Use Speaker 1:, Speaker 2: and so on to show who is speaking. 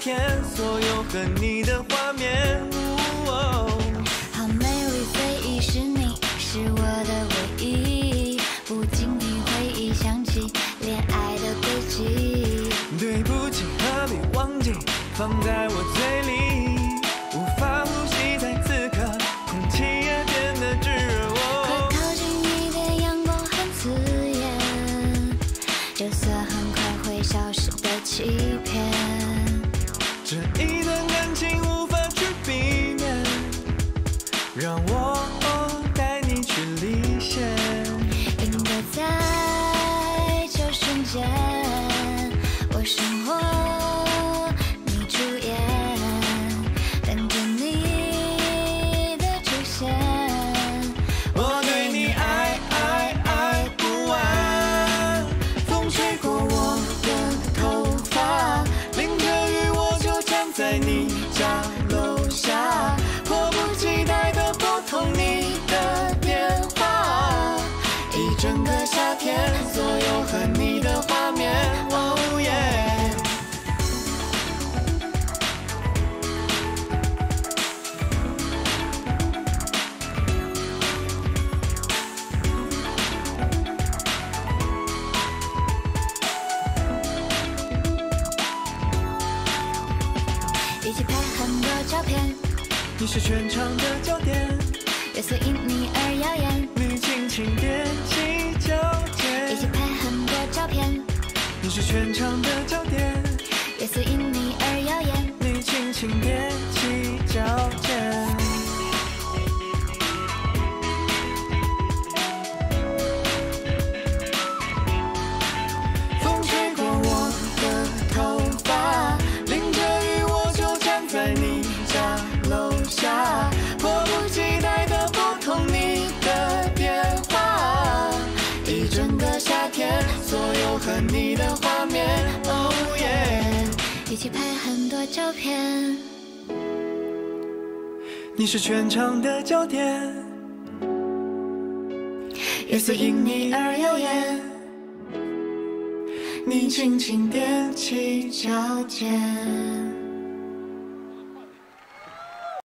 Speaker 1: 片所有和你的画面。
Speaker 2: 好美丽回忆是你，是我的唯一。不经意回忆想起恋爱的轨迹。
Speaker 1: 对不起，何必忘记放在我嘴里？无法呼吸，在此刻，空气也变得炙热。
Speaker 2: 快靠近一点，阳光很刺眼，就算很快会消失的欺
Speaker 1: 让我带你去历险。
Speaker 2: 应该在这瞬间，我生活，你主演，等着你的出现。
Speaker 1: 我对你爱爱爱不完，风吹过我的头发，淋着雨我就站在你家楼你是全场的焦点，
Speaker 2: 月色因你而耀眼。
Speaker 1: 你轻轻踮起脚尖，
Speaker 2: 一起拍很多照片，
Speaker 1: 你是全场的焦点，
Speaker 2: 月色因你而耀眼。
Speaker 1: 你轻轻踮你的画面。Oh yeah，
Speaker 2: 一起拍很多照片，
Speaker 1: 你是全场的焦点，月色因你而耀眼。你轻轻踮起脚尖。